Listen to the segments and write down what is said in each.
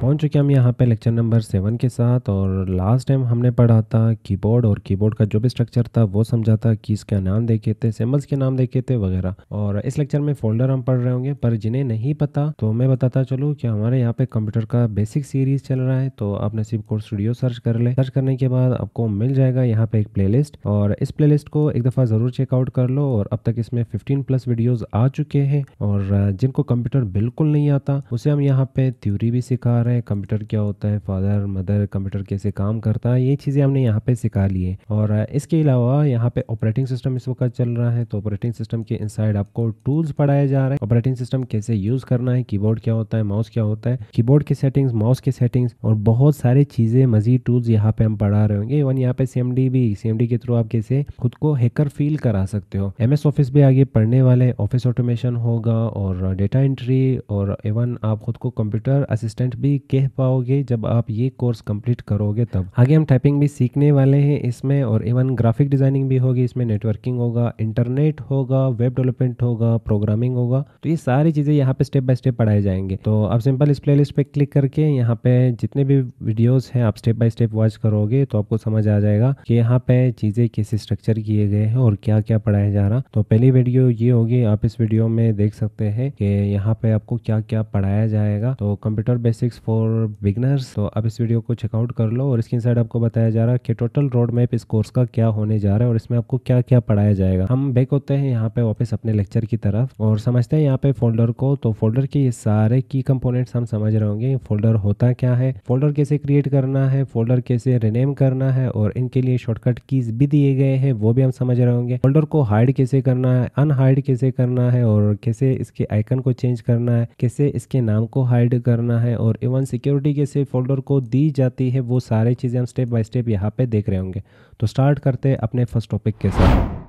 पहुँच चुके हम यहाँ पे लेक्चर नंबर सेवन के साथ और लास्ट टाइम हमने पढ़ा था कीबोर्ड और कीबोर्ड का जो भी स्ट्रक्चर था वो समझा था कि इसका नाम देखे थे सिम्बल्स के नाम देखे थे वगैरह। और इस लेक्चर में फोल्डर हम पढ़ रहे होंगे, पर जिन्हें नहीं पता तो मैं बताता चलूँ कि हमारे यहाँ पे कंप्यूटर का बेसिक सीरीज़ चल रहा है तो आप नसीब कोर्स स्टूडियो सर्च कर ले। सर्च करने के बाद आपको मिल जाएगा यहाँ पे एक प्ले और इस प्ले को एक दफ़ा ज़रूर चेकआउट कर लो और अब तक इसमें फिफ्टीन प्लस वीडियोज़ आ चुके हैं और जिनको कंप्यूटर बिल्कुल नहीं आता, उसे हम यहाँ पे थ्योरी भी सिखा रहे हैं कंप्यूटर क्या होता है फादर मदर कंप्यूटर कैसे काम करता है, ये चीज़ें हमने यहाँ पे सिखा ली है। और इसके अलावा यहाँ पे ऑपरेटिंग सिस्टम इस वक्त चल रहा है तो ऑपरेटिंग सिस्टम के इनसाइड आपको टूल्स पढ़ाए जा रहे हैं। ऑपरेटिंग सिस्टम कैसे यूज़ करना है कीबोर्ड क्या होता है माउस क्या होता है कीबोर्ड की सेटिंग्स माउस की सेटिंग्स और बहुत सारी चीज़ें, मजीद टूल्स यहाँ पे हम पढ़ा रहे होंगे। इवन यहाँ पे सी भी सीएमडी के थ्रू आप कैसे खुद को हैकर फील करा सकते हो। एमएस ऑफ़िस भी आगे पढ़ने वाले ऑफ़िस ऑटोमेशन होगा, और डेटा एंट्री और इवन आप खुद को कंप्यूटर असिस्टेंट भी कह पाओगे, जब आप ये कोर्स कंप्लीट करोगे तब। आगे हम टाइपिंग भी सीखने वाले हैं इसमें और इवन ग्राफिक डिज़ाइनिंग भी होगी, इसमें नेटवर्किंग होगा इंटरनेट होगा वेब डेवलपमेंट होगा प्रोग्रामिंग होगा। तो ये सारी चीज़ें यहाँ पे स्टेप बाय स्टेप पढ़ाए जाएँगे। तो आप सिंपल इस प्लेलिस्ट पे क्लिक करके यहाँ पे जितने भी वीडियोस हैं आप स्टेप बाय स्टेप वॉच करोगे तो आपको समझ आ जाएगा कि यहाँ पे चीज़ें कैसे स्ट्रक्चर किए गए हैं और क्या क्या पढ़ाया जा रहा। तो पहली वीडियो ये होगी, आप इस वीडियो में देख सकते हैं कि यहाँ पे आपको क्या क्या पढ़ाया जाएगा। तो कंप्यूटर बेसिक्स फॉर बिगनर्स तो आप इस वीडियो को चेकआउट कर लो और इसके साइड आपको बताया जा रहा है कि टोटल रोड मैप इस कोर्स का क्या होने जा रहा है और इसमें आपको क्या क्या पढ़ाया जाएगा। हम बैक होते हैं यहाँ पे वापस अपने लेक्चर की तरफ़ और समझते हैं यहाँ पे फोल्डर को तो फोल्डर के ये सारे की कंपोनेंट्स हम समझ रहे होंगे। फोल्डर होता क्या है फोल्डर कैसे क्रिएट करना है फोल्डर कैसे रिनेम करना है और इनके लिए शॉर्टकट कीज भी दिए गए हैं, वो भी हम समझ रहे होंगे। फोल्डर को हाइड कैसे करना है अनहाइड कैसे करना है और कैसे इसके आइकन को चेंज करना है, कैसे इसके नाम को हाइड करना है और इवन सिक्योरिटी कैसे फोल्डर को दी जाती है, वो सारी चीज़ें हम स्टेप बाय स्टेप यहाँ पे देख रहे होंगे। तो स्टार्ट करते हैं अपने फ़र्स्ट टॉपिक के साथ।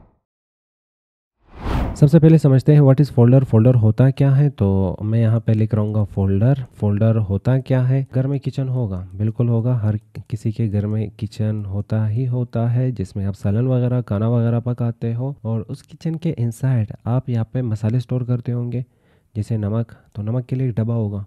सबसे पहले समझते हैं व्हाट इज़ फोल्डर फोल्डर होता क्या है? तो मैं यहाँ पे लिख रहा फोल्डर फोल्डर होता क्या है? घर में किचन होगा। बिल्कुल होगा। हर किसी के घर में किचन होता ही होता है, जिसमें आप सलन वगैरह, खाना वगैरह पकाते हो और उस किचन के इनसाइड आप यहाँ पे मसाले स्टोर करते होंगे। जैसे नमक। तो नमक के लिए एक डब्बा होगा।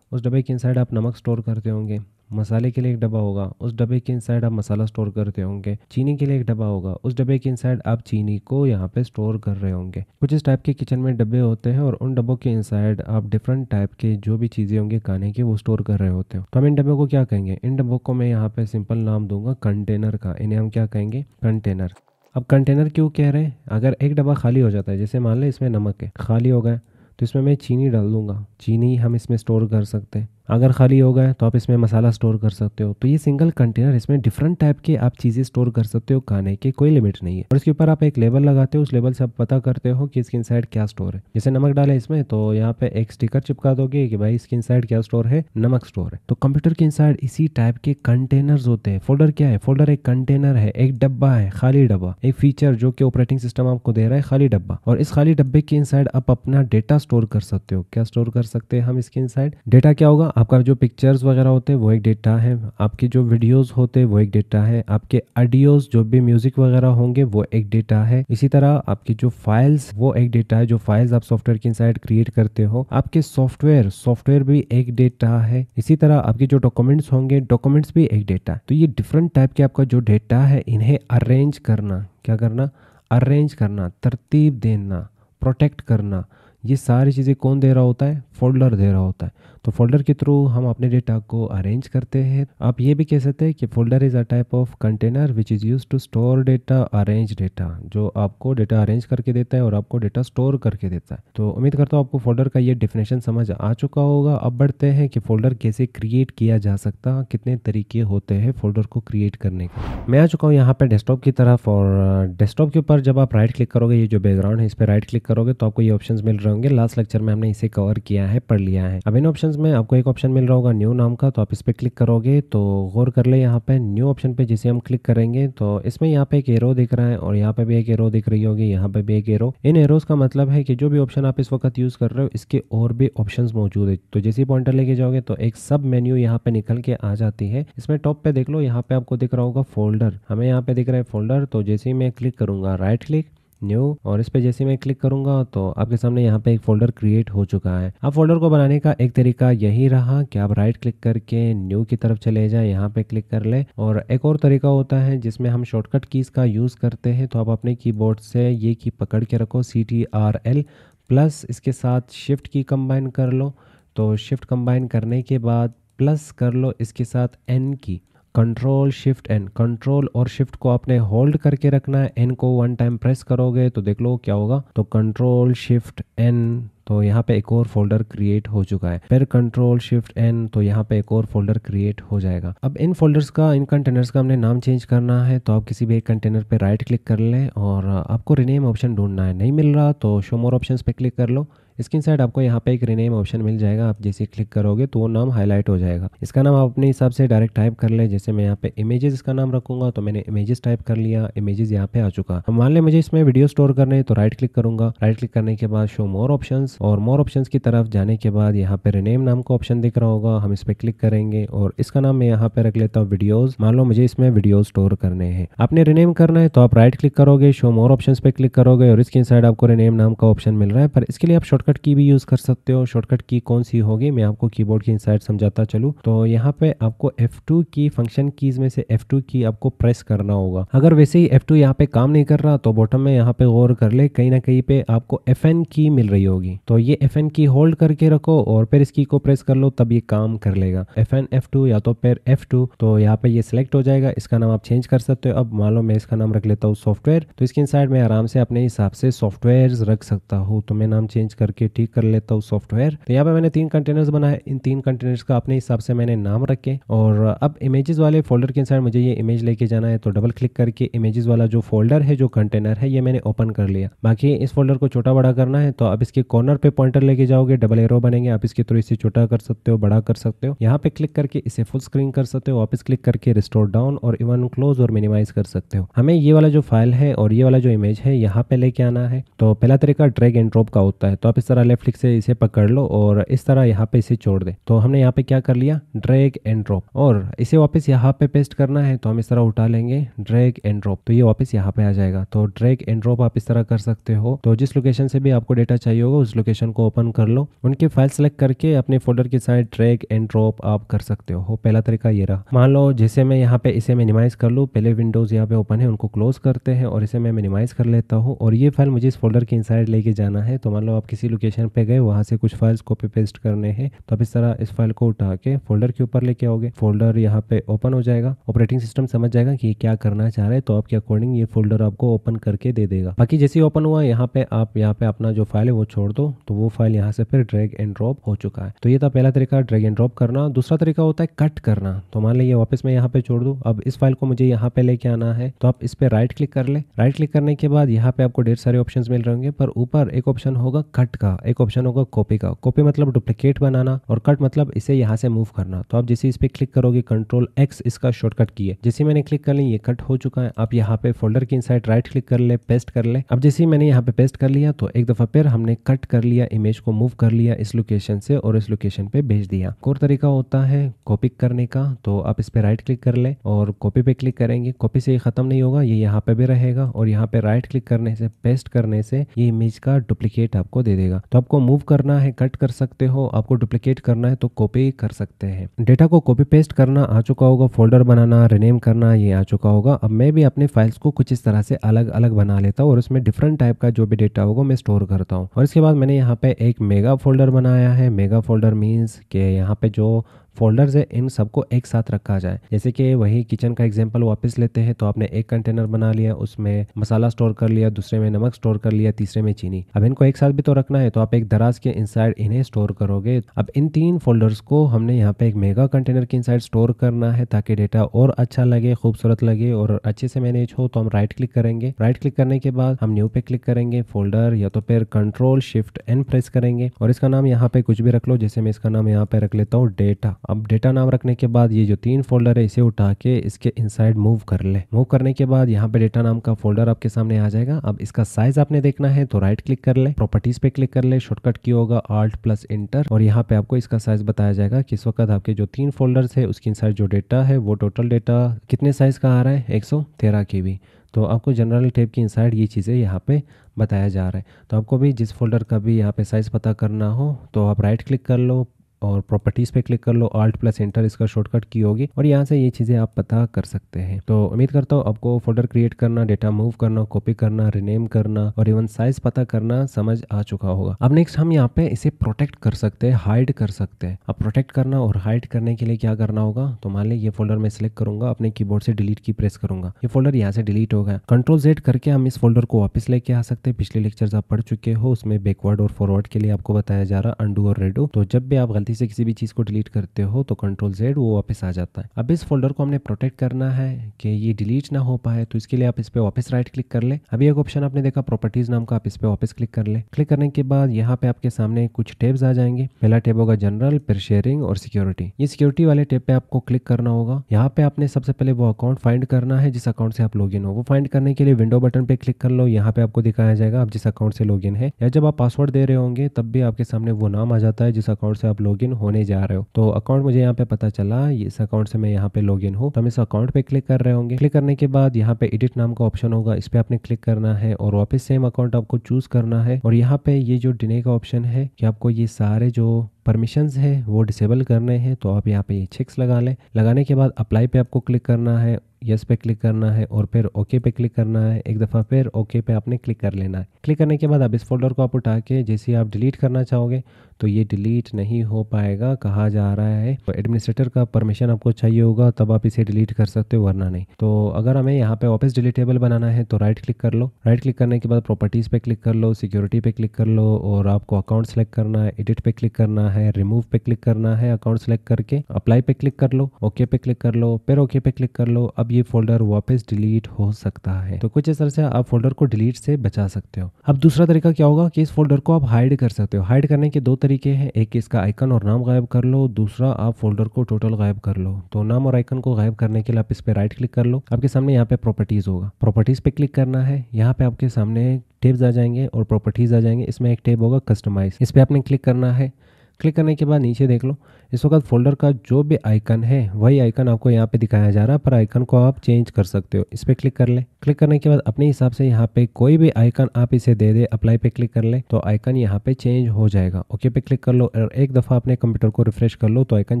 उस डब्बे के इनसाइड आप नमक स्टोर करते होंगे। मसाले के लिए एक डब्बा होगा, उस डब्बे के इनसाइड आप मसाला स्टोर करते होंगे। चीनी के लिए एक डब्बा होगा, उस डब्बे के इनसाइड आप चीनी को यहाँ पे स्टोर कर रहे होंगे। कुछ इस टाइप के किचन में डब्बे होते हैं और उन डब्बों के इनसाइड आप डिफरेंट टाइप के जो भी चीज़ें होंगी खाने की, वो स्टोर कर रहे होते हो। तो हम इन डब्बों को क्या कहेंगे? इन डब्बों को मैं यहाँ पे सिंपल नाम दूँगा कंटेनर का। इन्हें हम क्या कहेंगे? कंटेनर अब कंटेनर क्यों कह रहे हैं? अगर एक डब्बा खाली हो जाता है, जैसे मान लें इसमें नमक है, खाली हो गया तो इसमें मैं चीनी डाल दूँगा। चीनी हम इसमें स्टोर कर सकते हैं। अगर खाली हो गए तो आप इसमें मसाला स्टोर कर सकते हो। तो ये सिंगल कंटेनर इसमें डिफरेंट टाइप के आप चीज़ें स्टोर कर सकते हो खाने के, कोई लिमिट नहीं है। और इसके ऊपर आप एक लेबल लगाते हो, उस लेबल से आप पता करते हो कि इसके इनसाइड क्या स्टोर है। जैसे नमक डाले इसमें तो यहाँ पे एक स्टिकर चिपका दोगे कि भाई इसके इनसाइड क्या स्टोर है? नमक स्टोर है। तो कंप्यूटर के इनसाइड इसी टाइप के कंटेनर्स होते हैं। फोल्डर क्या है? फोल्डर एक कंटेनर है, एक डब्बा है, खाली डब्बा। एक फीचर जो कि ऑपरेटिंग सिस्टम आपको दे रहा है, खाली डब्बा। और इस खाली डब्बे के इनसाइड आप अपना डेटा स्टोर कर सकते हो। क्या स्टोर कर सकते हैं हम इसके इनसाइड डेटा क्या होगा? आपका जो पिक्चर्स वगैरह होते हैं, वो एक डेटा है। आपके जो वीडियोस होते हैं, वो एक डेटा है। आपके ऑडियोज जो भी म्यूज़िक वगैरह होंगे, वो एक डेटा है। इसी तरह आपकी जो फाइल्स वो एक डेटा है। जो फाइल्स आप सॉफ्टवेयर के इनसाइड क्रिएट करते हो, आपके सॉफ्टवेयर सॉफ्टवेयर भी एक डेटा है। इसी तरह आपके जो डॉक्यूमेंट्स होंगे डॉक्यूमेंट्स भी एक डेटा तो ये डिफरेंट टाइप के आपका जो डेटा है, इन्हें अरेंज करना। क्या करना? अरेंज करना, तरतीब देना प्रोटेक्ट करना। ये सारी चीज़ें कौन दे रहा होता है? फोल्डर दे रहा होता है। तो फोल्डर के थ्रू हम अपने डेटा को अरेंज करते हैं। आप ये भी कह सकते हैं कि folder is a type of container which is use to store data, arrange data, जो आपको डेटा अरेंज करके देता है और आपको डेटा स्टोर करके देता है। तो उम्मीद करता हूँ आपको फोल्डर का ये डिफिनेशन समझ आ चुका होगा। अब बढ़ते हैं कि फोल्डर कैसे क्रिएट किया जा सकता कितने तरीके होते हैं फोल्डर को क्रिएट करने का। मैं आ चुका हूँ यहाँ पर डेस्कटॉप की तरफ़ और डेस्कटॉप के ऊपर जब आप राइट क्लिक करोगे, ये जो बैकग्राउंड है, इस पर राइट क्लिक करोगे तो आपको ये ऑप्शन मिल रहे होंगे। लास्ट लेक्चर में हमने इसे कवर किया है, पढ़ लिया है। अब इन ऑप्शन में आपको एक ऑप्शन मिल रहा होगा न्यू नाम का तो आप इस पर क्लिक करोगे तो गौर कर ले यहाँ पे न्यू ऑप्शन पे जिसे हम क्लिक करेंगे तो इसमें यहाँ पे एक एरो दिख रहा है और यहाँ पे भी एक एरो दिख रही होगी, यहाँ पे भी एक एरो इन एरोज का मतलब है कि जो भी ऑप्शन आप इस वक्त यूज़ कर रहे हो, इसके और भी ऑप्शन मौजूद है। तो जैसे पॉइंटर लेके जाओगे तो एक सब मेन्यू यहाँ पे निकल के आ जाती है। इसमें टॉप पे देख लो, यहाँ पे आपको दिख रहा होगा फोल्डर हमें यहाँ पे दिख रहा है फोल्डर तो जैसे ही मैं क्लिक करूँगा राइट क्लिक न्यू और इस पर जैसे मैं क्लिक करूँगा तो आपके सामने यहाँ पे एक फोल्डर क्रिएट हो चुका है। अब फोल्डर को बनाने का एक तरीका यही रहा कि आप राइट क्लिक करके न्यू की तरफ़ चले जाए, यहाँ पे क्लिक कर ले और एक और तरीका होता है जिसमें हम शॉर्टकट कीज का यूज़ करते हैं तो आप अपने कीबोर्ड से ये की पकड़ के रखो C T R L plus इसके साथ शिफ्ट की कंबाइन कर लो। तो शिफ्ट कंबाइन करने के बाद प्लस कर लो इसके साथ N key control shift N control और शिफ्ट को आपने होल्ड करके रखना है एन को वन टाइम प्रेस करोगे तो देख लो क्या होगा। तो कंट्रोल शिफ्ट एन तो यहाँ पे एक और फोल्डर क्रिएट हो चुका है। फिर कंट्रोल शिफ्ट एन तो यहाँ पे एक और फोल्डर क्रिएट हो जाएगा। अब इन फोल्डर्स का, इन कंटेनर्स का हमने नाम चेंज करना है तो आप किसी भी एक कंटेनर पे राइट क्लिक कर लें और आपको रिनेम ऑप्शन ढूंढना है। नहीं मिल रहा तो शो मोर ऑप्शन पे क्लिक कर लो। स्क्रीन साइड आपको यहाँ पे एक रिनेम ऑप्शन मिल जाएगा, आप जैसे क्लिक करोगे तो वो नाम हाईलाइट हो जाएगा। इसका नाम आप अपने हिसाब से डायरेक्ट टाइप कर ले, जैसे मैं यहाँ पे इमेजेस इसका नाम रखूँगा तो मैंने इमेजेस टाइप कर लिया इमेजेस यहाँ पे आ चुका। मान लें मुझे इसमें वीडियो स्टोर करने तो राइट क्लिक करूँगा। राइट क्लिक करने के बाद शो मोर ऑप्शन और मोर ऑप्शन की तरफ़ जाने के बाद यहाँ पे रिनेम नाम का ऑप्शन दिख रहा होगा। हम इस पर क्लिक करेंगे और इसका नाम मैं यहाँ पे रख लेता हूँ वीडियोज़ मान लो मुझे इसमें वीडियो स्टोर करने हैं। आपने रिनेम करना है तो आप राइट क्लिक करोगे शो मोर ऑप्शन पे क्लिक करोगे और इसके साइड आपको रिनेम नाम का ऑप्शन मिल रहा है। पर इसके लिए आप शॉर्टकट की भी यूज़ कर सकते हो। शॉर्टकट की कौन सी होगी? मैं आपको की इनसाइड समझाता चलूँ। तो यहाँ पे आपको F2 की फ़ंक्शन कीज में से F2 की आपको प्रेस करना होगा। अगर वैसे ही F2 यहाँ पे काम नहीं कर रहा तो बॉटम में यहाँ पे गौर कर ले, कहीं ना कहीं पे आपको FN की मिल रही होगी। तो ये एफ़ एन की होल्ड करके रखो और फिर इसकी को प्रेस कर लो, तब ये काम कर लेगा। एफ़ एन एफ़ टू या तो फिर एफ़ टू तो यहाँ पे ये सिलेक्ट हो जाएगा। इसका नाम आप चेंज कर सकते हो। अब मान लो मैं इसका नाम रख लेता हूँ सॉफ्टवेयर तो इसके इनसाइड में आराम से अपने हिसाब से सॉफ्टवेयर रख सकता हूँ। तो मैं नाम चेंज करके ठीक कर लेता हूँ सॉफ्टवेयर तो यहाँ पे मैंने तीन कंटेनर्स बनाए। इन तीन कंटेनर्स का अपने हिसाब से मैंने नाम रखे। और अब इमेजेस वाले फोल्डर के साइड मुझे ये इमेज लेके जाना है। तो डबल क्लिक करके इमेजेस वाला जो फोल्डर है, जो कंटेनर है, ये मैंने ओपन कर लिया। बाकी इस फोल्डर को छोटा बड़ा करना है। तो अब इसके कॉर्नर पे पॉइंटर लेके जाओगे, डबल एरो बनेंगे, आप इसके थ्रू इसे छोटा कर सकते हो, बड़ा कर सकते हो। यहाँ पे क्लिक करके इसे फुल स्क्रीन कर सकते हो, वापस क्लिक करके रिस्टोर डाउन और इवन क्लोज और मिनिमाइज कर सकते हो। हमें ये वाला जो फ़ाइल है और ये वाला जो इमेज है, यहाँ पे लेके आना है। तो पहला तरीका ड्रैग एंड ड्रॉप का होता है। तो आप इस तरह लेफ़्ट क्लिक से इसे पकड़ लो और इस तरह यहाँ पे इसे छोड़ दे। तो हमने यहाँ पे क्या कर लिया? ड्रैग एंड ड्रॉप और इसे वापस यहाँ पे पेस्ट करना है तो हम इस तरह उठा लेंगे ड्रैग एंड ड्रॉप तो ये वापस यहाँ पे आ जाएगा। तो ड्रैग एंड ड्रॉप आप इस तरह कर सकते हो। तो जिस लोकेशन से भी आपको डेटा चाहिए होगा, उस लोकेशन को ओपन कर लो। उनकी फ़ाइल सेलेक्ट करके अपने फोल्डर के साइड ड्रैग एंड ड्रॉप आप कर सकते हो। पहला तरीका ये रहा। मान लो जैसे मैं यहाँ पे इसे मिनिमाइज कर लूँ। पहले विंडोज़ यहाँ पे ओपन है, उनको क्लोज करते हैं और इसे मैं मिनिमाइज कर लेता हूँ। और ये फ़ाइल मुझे इस फोल्डर के इनसाइड लेके जाना है। तो मान लो आप किसी लोकेशन पे गए, वहाँ से कुछ फाइल्स कॉपी पेस्ट करने हैं तो आप इस तरह इस फ़ाइल को उठा के फोल्डर के ऊपर लेके आओगे। फोल्डर यहाँ पे ओपन हो जाएगा। ऑपरेटिंग सिस्टम समझ जाएगा कि क्या करना चाह रहे हैं तो आपके अकॉर्डिंग ये फोल्डर आपको ओपन करके दे देगा। बाकी जैसे ओपन हुआ, यहाँ पे आप, यहाँ पे अपना जो फ़ाइल है वो छोड़ दो। तो वो फ़ाइल यहाँ से फिर ड्रैग एंड ड्रॉप हो चुका है। तो ये था पहला तरीका ड्रैग एंड ड्रॉप करना। दूसरा तरीका होता है कट करना। तो मान लीजिए वापस मैं यहाँ पे छोड़ दूँ। अब इस फ़ाइल को मुझे यहाँ पे लेके आना है। तो आप इस पे राइट क्लिक कर ले। राइट क्लिक करने के बाद यहाँ पे आपको ढेर सारे ऑप्शन मिल रहे होंगे। पर ऊपर एक ऑप्शन होगा कट का। एक ऑप्शन होगा कॉपी का। कॉपी मतलब डुप्लीकेट बनाना और कट मतलब इसे यहाँ से मूव करना। तो आप जैसे इस पर क्लिक करोगे कंट्रोल एक्स इसका शॉर्टकट की है जैसे मैंने क्लिक कर ली, ये कट हो चुका है। आप यहाँ पे फोल्डर की इनसाइड राइट क्लिक कर ले पेस्ट कर ले। अब जैसे मैंने यहाँ पे पेस्ट कर लिया तो एक दफ़ा फिर हमने कट कर लिया इमेज को मूव कर लिया इस लोकेशन से और इस लोकेशन पे भेज दिया। और तरीका होता है कॉपी करने का तो आप इस पे राइट क्लिक कर ले और कॉपी पे क्लिक करेंगे। कॉपी से ये खत्म नहीं होगा, ये यहाँ पे भी रहेगा और यहाँ पे राइट क्लिक करने से पेस्ट करने से ये इमेज का डुप्लीकेट आपको दे देगा। तो आपको मूव करना है कट कर सकते हो, आपको डुप्लीकेट करना है तो कॉपी कर सकते हैं। डेटा को कॉपी पेस्ट करना आ चुका होगा फोल्डर बनाना रिनेम करना, ये आ चुका होगा। अब मैं भी अपने फाइल्स को कुछ इस तरह से अलग अलग बना लेता हूँ और उसमें डिफरेंट टाइप का जो भी डेटा होगा, मैं स्टोर करता हूँ। और इसके बाद मैंने यहाँ पे एक मेगा फोल्डर बनाया है। मेगा फोल्डर मीन्स के यहाँ पे जो फोल्डर्स है, इन सबको एक साथ रखा जाए। जैसे कि वही किचन का एग्ज़ाम्पल वापस लेते हैं तो आपने एक कंटेनर बना लिया, उसमें मसाला स्टोर कर लिया, दूसरे में नमक स्टोर कर लिया, तीसरे में चीनी। अब इनको एक साथ भी तो रखना है तो आप एक दराज के इनसाइड इन्हें स्टोर करोगे। अब इन तीन फोल्डर्स को हमने यहाँ पे एक मेगा कंटेनर के इनसाइड स्टोर करना है, ताकि डेटा और अच्छा लगे, खूबसूरत लगे, और अच्छे से मैनेज हो तो हम राइट क्लिक करेंगे। राइट क्लिक करने के बाद हम न्यू पे क्लिक करेंगे फोल्डर या तो फिर कंट्रोल शिफ्ट एन प्रेस करेंगे, और इसका नाम यहाँ पे कुछ भी रख लो, जैसे मैं इसका नाम यहाँ पे रख लेता हूँ डेटा अब डेटा नाम रखने के बाद ये जो तीन फोल्डर है, इसे उठा के इसके इनसाइड मूव कर ले। मूव करने के बाद यहाँ पे डेटा नाम का फोल्डर आपके सामने आ जाएगा। अब इसका साइज़ आपने देखना है तो राइट क्लिक कर ले। प्रॉपर्टीज़ पे क्लिक कर ले। शॉर्टकट की होगा आल्ट प्लस इंटर और यहाँ पे आपको इसका साइज़ बताया जाएगा कि इस वक्त आपके जो तीन फोल्डर्स है, उसकी इनसाइड जो डेटा है, वो टोटल डेटा कितने साइज़ का आ रहा है? एक सौ तेरह की तो आपको जनरल टेप की इनसाइड ये चीज़ें यहाँ पे बताया जा रहा है। तो आपको भी जिस फोल्डर का भी यहाँ पे साइज़ पता करना हो तो आप राइट क्लिक कर लो। और प्रॉपर्टीज़ पे क्लिक कर लो आल्ट प्लस एंटर इसका शॉर्टकट की होगी और यहाँ से ये चीज़ें आप पता कर सकते हैं। तो उम्मीद करता हूँ आपको फोल्डर क्रिएट करना डेटा मूव करना कॉपी करना रिनेम करना और इवन साइज़ पता करना समझ आ चुका होगा। अब नेक्स्ट हम यहाँ पे इसे प्रोटेक्ट कर सकते हैं हाइड कर सकते हैं। अब प्रोटेक्ट करना और हाइड करने के लिए क्या करना होगा? तो मान ली ये फोल्डर मैं सिलेक्ट करूँगा, अपने कीबोर्ड से डिलीट की प्रेस करूँगा। ये फोल्डर यहाँ से डिलीट हो गया। कंट्रोल जेड करके हम इस फोल्डर को वापस लेके आ सकते हैं। पिछले लेक्चर आप पढ़ चुके हो, उसमें बैकवर्ड और फॉरवर्ड के लिए आपको बताया जा रहा अंडू और रेडो तो जब भी आप गलती से किसी भी चीज़ को डिलीट करते हो तो कंट्रोल जेड वो वापस आ जाता है। अब इस फोल्डर को हमने प्रोटेक्ट करना है कि ये डिलीट ना हो पाए तो इसके लिए आप इस पर वापस राइट क्लिक कर ले। अभी एक ऑप्शन आपने देखा प्रॉपर्टीज़ नाम का, आप इस पर वापस क्लिक कर ले। क्लिक करने के बाद यहाँ पे आपके सामने कुछ टेब्स आ जाएँगे। पहला टेब होगा जनरल फिर शेयरिंग और सिक्योरिटी ये सिक्योरिटी वाले टेब पे आपको क्लिक करना होगा। यहाँ पे आपने सबसे पहले वो अकाउंट फाइंड करना है, जिस अकाउंट से आप लॉग हो। वो फाइंड करने के लिए विंडो बटन पे क्लिक कर लो। यहाँ पे आपको दिखाया जाएगा, आप जिस अकाउंट से लॉग है। या जब आप पासवर्ड दे रहे होंगे, तब भी आपके सामने वो नाम आ जाता है, जिस अकाउंट से आप लॉग होने जा रहे हो। तो अकाउंट मुझे यहाँ पे पता चला, इस अकाउंट से मैं यहाँ पे लॉग इन हूँ। तो हम इस अकाउंट पे क्लिक कर रहे होंगे। क्लिक करने के बाद यहाँ पे एडिट नाम का ऑप्शन होगा, इस पे आपने क्लिक करना है और वापस सेम अकाउंट आपको चूज़ करना है। और यहाँ पे ये जो डिने का ऑप्शन है कि आपको ये सारे जो परमिशंस है, वो डिसेबल करने हैं तो आप यहाँ पे ये चेक्स लगा लें। लगाने के बाद अप्लाई पे आपको क्लिक करना है यस पे क्लिक करना है और फिर ओके पे क्लिक करना है। एक दफ़ा फिर ओके पे आपने क्लिक कर लेना है। क्लिक करने के बाद आप इस फोल्डर को आप उठा के जैसे आप डिलीट करना चाहोगे तो ये डिलीट नहीं हो पाएगा, कहा जा रहा है। एडमिनिस्ट्रेटर का परमिशन आपको चाहिए होगा, तब आप इसे डिलीट कर सकते हो, वरना नहीं। तो अगर हमें यहाँ पे वापस डिलीटेबल बनाना है तो राइट क्लिक कर लो। राइट क्लिक करने के बाद प्रॉपर्टीज़ पे क्लिक कर लो सिक्योरिटी पे क्लिक कर लो, और आपको अकाउंट सेलेक्ट करना है एडिट पे क्लिक करना है रिमूव पे क्लिक करना है अकाउंट सेलेक्ट करके अप्लाई पे क्लिक कर लो ओके पे क्लिक कर लो, फिर ओके पे क्लिक कर लो। अब ये फोल्डर वापस डिलीट हो सकता है। तो कुछ इस तरह से आप फोल्डर को डिलीट से बचा सकते हो। अब दूसरा तरीका क्या होगा कि इस फोल्डर को आप हाइड कर सकते हो। हाइड करने के दो तरीके हैं। एक इसका आइकन और नाम गायब कर लो, दूसरा आप फोल्डर को टोटल गायब कर लो। तो नाम और आइकन को गायब करने के लिए आप इस पर राइट क्लिक कर लो। आपके सामने यहाँ पे प्रॉपर्टीज़ होगा। प्रॉपर्टीज़ पे क्लिक करना है। यहाँ पे आपके सामने टेब्स आ जाएँगे और प्रॉपर्टीज़ आ जाएँगे। इसमें एक टेब होगा कस्टमाइज इस पर आपने क्लिक करना है। क्लिक करने के बाद नीचे देख लो, इस वक्त फोल्डर का जो भी आइकन है, वही आइकन आपको यहाँ पे दिखाया जा रहा है, पर आइकन को आप चेंज कर सकते हो। इस पर क्लिक कर ले। क्लिक करने के बाद अपने हिसाब से यहाँ पे कोई भी आइकन आप इसे दे दे, अप्लाई पे क्लिक कर ले तो आइकन यहाँ पे चेंज हो जाएगा। ओके पे क्लिक कर लो, और एक दफ़ा अपने कंप्यूटर को रिफ्रेश कर लो तो आइकन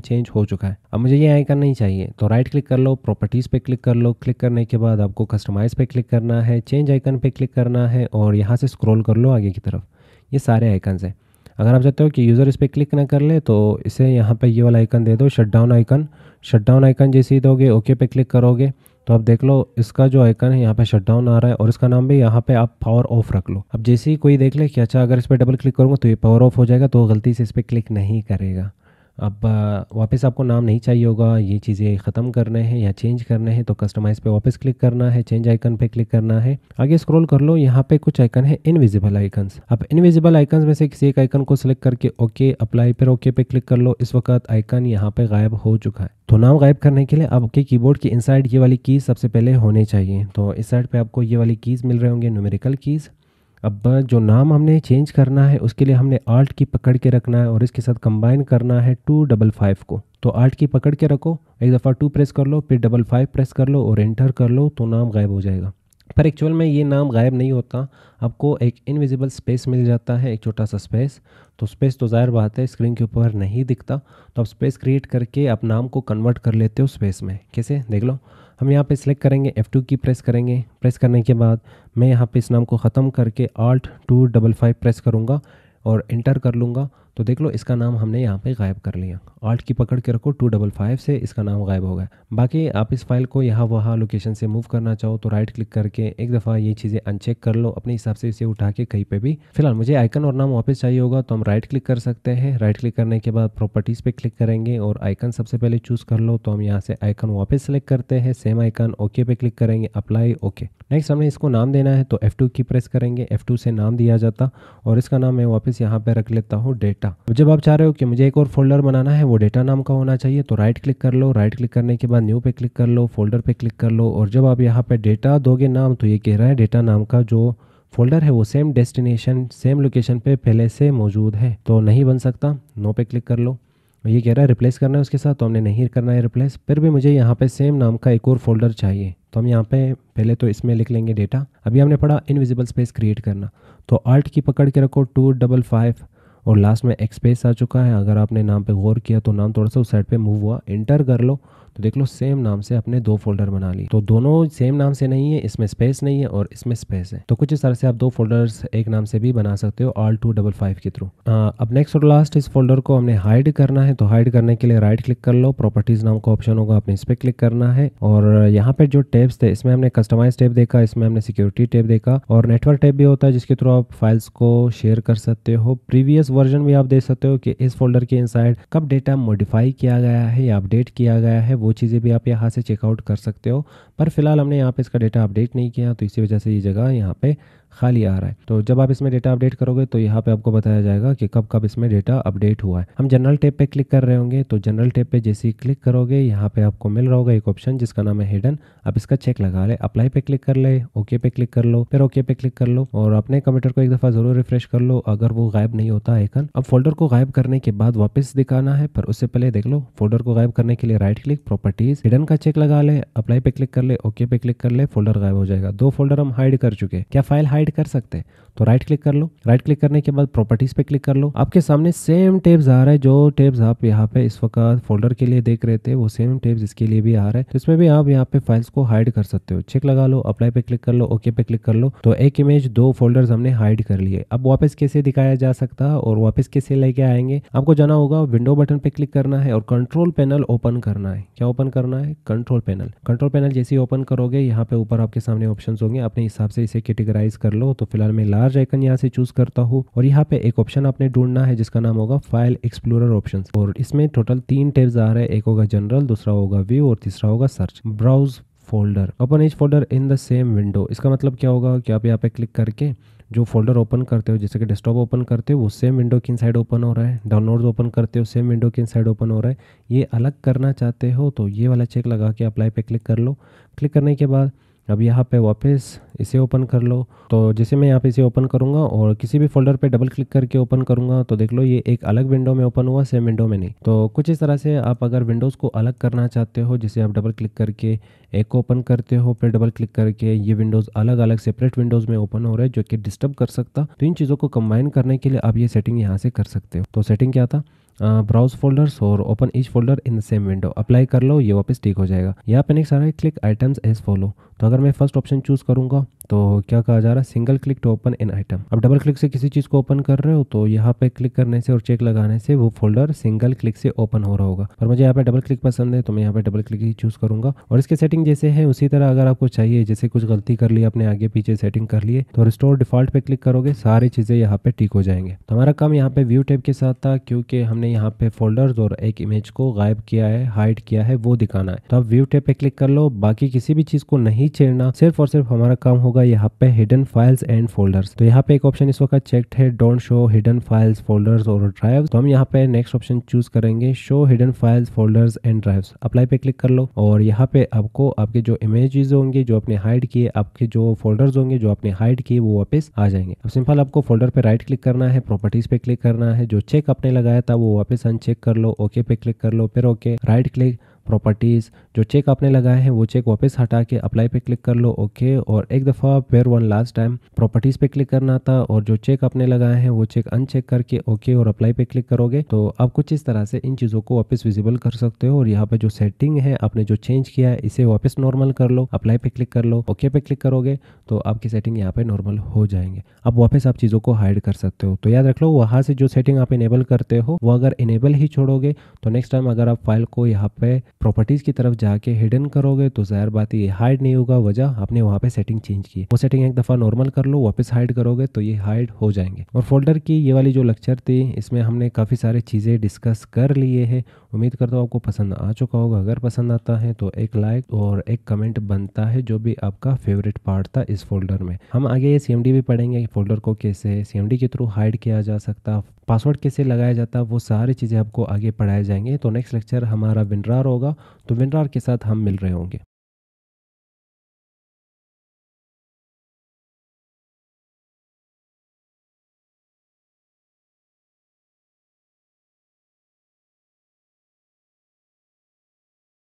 चेंज हो चुका है। अब मुझे ये आइकन नहीं चाहिए तो राइट क्लिक कर लो, प्रॉपर्टीज़ पे क्लिक कर लो। क्लिक करने के बाद आपको कस्टमाइज पे क्लिक करना है, चेंज आइकन पे क्लिक करना है, और यहाँ से स्क्रोल कर लो आगे की तरफ़। ये सारे आइकन्स हैं। अगर आप चाहते हो कि यूज़र इस पर क्लिक ना कर ले तो इसे यहाँ पर ये वाला आइकन दे दो shut down icon shut down icon जैसे ही दोगे ओके पे क्लिक करोगे तो आप देख लो इसका जो आइकन है, यहाँ पे शट डाउन आ रहा है, और इसका नाम भी यहाँ पे आप पावर ऑफ़ रख लो। अब जैसे ही कोई देख ले कि अच्छा अगर इस पर डबल क्लिक करूँगा तो ये पावर ऑफ़ हो जाएगा तो गलती से इस पर क्लिक नहीं करेगा। अब वापस आपको नाम नहीं चाहिए होगा, ये चीज़ें ख़त्म करने हैं या चेंज करने हैं तो कस्टमाइज़ पे वापस क्लिक करना है, चेंज आइकन पे क्लिक करना है। आगे स्क्रॉल कर लो, यहाँ पे कुछ आइकन है, इनविजिबल आइकन्स। अब इनविजिबल आइकन्स में से किसी एक आइकन को सिलेक्ट करके ओके, अप्लाई पर ओके पे क्लिक कर लो। इस वक्त आइकन यहाँ पे गायब हो चुका है। तो नाम गायब करने के लिए आपके कीबोर्ड की इनसाइड ये वाली कीज़ सबसे पहले होने चाहिए। तो इस साइड पर आपको ये वाली कीज़ मिल रहे होंगे, न्यूमेरिकल कीज़। अब जो नाम हमने चेंज करना है, उसके लिए हमने आल्ट की पकड़ के रखना है और इसके साथ कंबाइन करना है टू डबल फाइव को। तो आल्ट की पकड़ के रखो, एक दफ़ा टू प्रेस कर लो, फिर डबल फाइव प्रेस कर लो और एंटर कर लो तो नाम गायब हो जाएगा। पर एक्चुअल में ये नाम गायब नहीं होता। आपको एक इनविजिबल स्पेस मिल जाता है, एक छोटा सा स्पेस तो स्पेस तो ज़ाहिर बात है स्क्रीन के ऊपर नहीं दिखता। तो आप स्पेस क्रिएट करके आप नाम को कन्वर्ट कर लेते हो स्पेस में। कैसे? देख लो। हम यहाँ पे सिलेक्ट करेंगे F2 की प्रेस करेंगे। प्रेस करने के बाद मैं यहाँ पे इस नाम को ख़त्म करके alt two double five press करूँगा और इंटर कर लूँगा। तो देख लो, इसका नाम हमने यहाँ पे गायब कर लिया। आल्ट की पकड़ के रखो टू डबल फाइव से इसका नाम गायब हो गया। बाकी आप इस फ़ाइल को यहाँ वहाँ लोकेशन से मूव करना चाहो तो राइट क्लिक करके एक दफ़ा ये चीज़ें अनचेक कर लो, अपने हिसाब से इसे उठा के कहीं पे भी। फ़िलहाल मुझे आइकन और नाम वापस चाहिए होगा तो हम राइट क्लिक कर सकते हैं। राइट क्लिक करने के बाद प्रॉपर्टीज़ पे क्लिक करेंगे और आइकन सबसे पहले चूज़ कर लो तो हम यहाँ से आइकन वापस सेलेक्ट करते हैं। सेम आइकन ओके पे क्लिक करेंगे अप्लाई ओके नेक्स्ट हमने इसको नाम देना है तो F2 की प्रेस करेंगे। F2 से नाम दिया जाता और इसका नाम मैं वापस यहाँ पर रख लेता हूँ डेट डेटा। जब आप चाह रहे हो कि मुझे एक और फोल्डर बनाना है, वो डेटा नाम का होना चाहिए तो राइट क्लिक कर लो। राइट क्लिक करने के बाद न्यू पे क्लिक कर लो फोल्डर पे क्लिक कर लो और जब आप यहाँ पे डेटा दोगे नाम तो ये कह रहा है डेटा नाम का जो फोल्डर है, वो सेम डेस्टिनेशन सेम लोकेशन पे पहले से मौजूद है। तो नहीं बन सकता नो पे क्लिक कर लो। ये कह रहा है रिप्लेस करना है उसके साथ तो हमने नहीं करना है रिप्लेस फिर भी मुझे यहाँ पे सेम नाम का एक और फोल्डर चाहिए। तो हम यहाँ पे पहले तो इसमें लिख लेंगे डेटा अभी हमने पढ़ा इनविजिबल स्पेस क्रिएट करना। तो आर्ट की पकड़ के रखो टू डबल फाइव और लास्ट में एक्सपेस आ चुका है। अगर आपने नाम पे गौर किया तो नाम थोड़ा सा उस साइड पे मूव हुआ। इंटर कर लो। तो देख लो सेम नाम से अपने दो फोल्डर बना ली। तो दोनों सेम नाम से नहीं है, इसमें स्पेस नहीं है और इसमें स्पेस है। तो कुछ इस तरह से आप दो फोल्डर्स एक नाम से भी बना सकते हो ऑल टू डबल फाइव के थ्रू अब नेक्स्ट और लास्ट इस फोल्डर को हमने हाइड करना है तो हाइड करने के लिए राइट क्लिक कर लो। प्रॉपर्टीज़ नाम का ऑप्शन होगा, आपने इस पर क्लिक करना है। और यहाँ पे जो टेप्स थे, इसमें हमने कस्टमाइज टेप देखा, इसमें हमने सिक्योरिटी टेप देखा। और नेटवर्क टेप भी होता है, जिसके थ्रू आप फाइल्स को शेयर कर सकते हो। प्रीवियस वर्जन भी आप देख सकते हो कि इस फोल्डर के इनसाइड कब डेटा मॉडिफाई किया गया है या अपडेट किया गया है वो चीज़ें भी आप यहाँ से चेकआउट कर सकते हो। पर फ़िलहाल हमने यहाँ पे इसका डेटा अपडेट नहीं किया तो इसी वजह से ये जगह यहाँ पे खाली आ रहा है। तो जब आप इसमें डेटा अपडेट करोगे तो यहाँ पे आपको बताया जाएगा कि कब कब इसमें डेटा अपडेट हुआ है। हम जनरल टेप पे क्लिक कर रहे होंगे तो जनरल टेप पे जैसे ही क्लिक करोगे, यहाँ पे आपको मिल रहा होगा एक ऑप्शन जिसका नाम है हिडन आप इसका चेक लगा ले अप्लाई पे क्लिक कर ले ओके पे क्लिक कर लो, फिर ओके पे क्लिक कर लो, और अपने कंप्यूटर को एक दफ़ा ज़रूर रिफ्रेश कर लो, अगर वो गायब नहीं होता आइकन अब फोल्डर को गायब करने के बाद वापस दिखाना है, पर उससे पहले देख लो फोल्डर को गायब करने के लिए राइट क्लिक प्रॉपर्टीज़ हिडन का चेक लगा ले अप्लाई पे क्लिक कर ले ओके पे क्लिक कर ले फोल्डर गायब हो जाएगा। दो फोल्डर हम हाइड कर चुके क्या फ़ाइल हाइड कर सकते हैं। तो राइट क्लिक कर लो। राइट क्लिक करने के बाद प्रॉपर्टीज़ पे क्लिक कर लो। आपके सामने सेम टेप्स आ रहा है जो टेप्स आप यहाँ पे इस वक्त फोल्डर के लिए देख रहे थे, वो सेम टेप्स इसके लिए भी आ रहा है। तो इसमें भी आप यहाँ पे फाइल्स को हाइड कर सकते हो। चेक लगा लो अप्लाई पे क्लिक कर लो ओके पे क्लिक कर लो। तो एक इमेज दो फोल्डर्स हमने हाइड कर लिए। अब वापस कैसे दिखाया जा सकता है और वापस कैसे लेके आएँगे? आपको जाना होगा विंडो बटन पे क्लिक करना है और कंट्रोल पैनल ओपन करना है। क्या ओपन करना है? कंट्रोल पैनल कंट्रोल पैनल जैसे ओपन करोगे, यहाँ पे ऊपर आपके सामने ऑप्शन होंगे। अपने हिसाब से इसे कैटेगराइज कर लो तो फ़िलहाल मैं लार्ज आइकन यहाँ से चूज़ करता हूँ। और यहाँ पे एक ऑप्शन आपने ढूंढना है, जिसका नाम होगा फ़ाइल एक्सप्लोरर ऑप्शन और इसमें टोटल तीन टेब्स आ रहे हैं, एक होगा जनरल दूसरा होगा व्यू और तीसरा होगा search browse folder open each folder in the same window इसका मतलब क्या होगा कि आप यहाँ पे क्लिक करके जो फोल्डर ओपन करते हो, जैसे कि डेस्कटॉप ओपन करते हो, वो सेम विंडो की साइड ओपन हो रहा है। डाउनलोड्स ओपन करते हो सेम विंडो की साइड ओपन हो रहा है। ये अलग करना चाहते हो तो ये वाला चेक लगा के अप्लाई पे क्लिक कर लो। क्लिक करने के बाद अब यहाँ पे वापस इसे ओपन कर लो। तो जैसे मैं यहाँ पे इसे ओपन करूँगा और किसी भी फोल्डर पे डबल क्लिक करके ओपन करूँगा तो देख लो ये एक अलग विंडो में ओपन हुआ सेम विंडो में नहीं। तो कुछ इस तरह से आप अगर विंडोज़ को अलग करना चाहते हो, जैसे आप डबल क्लिक करके एक को ओपन करते हो, फिर डबल क्लिक करके ये विंडोज़ अलग अलग सेपरेट विंडोज़ में ओपन हो रहे हैं, जो कि डिस्टर्ब कर सकता तो इन चीज़ों को कंबाइन करने के लिए आप ये सेटिंग यहाँ से कर सकते हो। तो सेटिंग क्या था? ब्राउज फोल्डर्स और open each folder in the same window apply कर लो, ये वापस ठीक हो जाएगा। यहाँ पे नेक्स्ट आ रहा है क्लिक आइटम्स एज फॉलो तो अगर मैं फ़र्स्ट ऑप्शन चूज़ करूँगा तो क्या कहा जा रहा है? Single click to open in item अब डबल क्लिक से किसी चीज़ को ओपन कर रहे हो तो यहाँ पे क्लिक करने से और चेक लगाने से वो फोल्डर सिंगल क्लिक से ओपन हो रहा होगा। पर मुझे यहाँ पे डबल क्लिक पसंद है तो मैं यहाँ पे डबल क्लिक ही चूज़ करूँगा। और इसके सेटिंग जैसे है, उसी तरह अगर आपको चाहिए, जैसे कुछ गलती कर ली अपने आगे पीछे सेटिंग कर लिए तो रिस्टोर डिफ़ॉल्ट पे क्लिक करोगे, सारी चीज़ें यहाँ पे ठीक हो जाएँगे। तो हमारा काम यहाँ पे व्यू टेप के साथ था, क्योंकि हमने यहाँ पे फोल्डर्स और एक इमेज को गायब किया है हाइड किया है, वो दिखाना है। तो आप व्यू टेप पे क्लिक कर लो, बाकी किसी भी चीज़ को नहीं छेड़ना सिर्फ़ और सिर्फ़ हमारा काम होगा यहाँ पे हिडन फाइल्स एंड फोल्डर्स तो यहाँ पे एक ऑप्शन इस वक्त चेक्ड है don't show hidden files folders और ड्राइव तो हम यहाँ पे नेक्स्ट ऑप्शन चूज़ करेंगे show hidden files folders and drives apply पे क्लिक कर लो और यहाँ पे आपको आपके जो इमेजेस होंगे, जो आपने हाइड किए, आपके जो फोल्डर्स होंगे, जो आपने हाइड किए, वो वापस आ जाएँगे। अब सिंपल आपको फोल्डर पे राइट क्लिक करना है प्रॉपर्टीज़ पे क्लिक करना है, जो चेक आपने लगाया था, वो वापस अनचेक कर लो ओके पे क्लिक कर लो, फिर ओके राइट क्लिक प्रॉपर्टीज़ जो चेक आपने लगाए हैं, वो चेक वापस हटा के अप्लाई पे क्लिक कर लो ओके और एक दफ़ा फिर वन लास्ट टाइम प्रॉपर्टीज़ पे क्लिक करना था और जो चेक आपने लगाए हैं, वो चेक अनचेक करके ओके और अप्लाई पे क्लिक करोगे तो आप कुछ इस तरह से इन चीज़ों को वापस विजिबल कर सकते हो और यहाँ पे जो सेटिंग है, आपने जो चेंज किया है, इसे वापस नॉर्मल कर लो अप्लाई पे क्लिक कर लो ओके पे क्लिक करोगे तो आपकी सेटिंग यहाँ पे नॉर्मल हो जाएँगे। अब वापस आप चीज़ों को हाइड कर सकते हो। तो याद रख लो, वहाँ से जो सेटिंग आप इनेबल करते हो, वो अगर इनेबल ही छोड़ोगे तो नेक्स्ट टाइम अगर आप फ़ाइल को यहाँ पे प्रॉपर्टीज़ की तरफ़ जाके हिडन करोगे तो ज़ाहिर बात ये हाइड नहीं होगा। वजह, आपने वहाँ पे सेटिंग चेंज की। वो सेटिंग एक दफ़ा नॉर्मल कर लो, वापस हाइड करोगे तो ये हाइड हो जाएँगे। और फोल्डर की ये वाली जो लेक्चर थी, इसमें हमने काफ़ी सारी चीज़ें डिस्कस कर लिए हैं। उम्मीद करता हूँ आपको पसंद आ चुका होगा। अगर पसंद आता है तो एक लाइक और एक कमेंट बनता है, जो भी आपका फेवरेट पार्ट था इस फोल्डर में। हम आगे ये सीएमडी भी पढ़ेंगे फोल्डर को कैसे सीएमडी के थ्रू हाइड किया जा सकता पासवर्ड कैसे लगाया जाता, वो सारी चीज़ें आपको आगे पढ़ाए जाएँगे। तो नेक्स्ट लेक्चर हमारा विनरार होगा तो विनरार के साथ हम मिल रहे होंगे।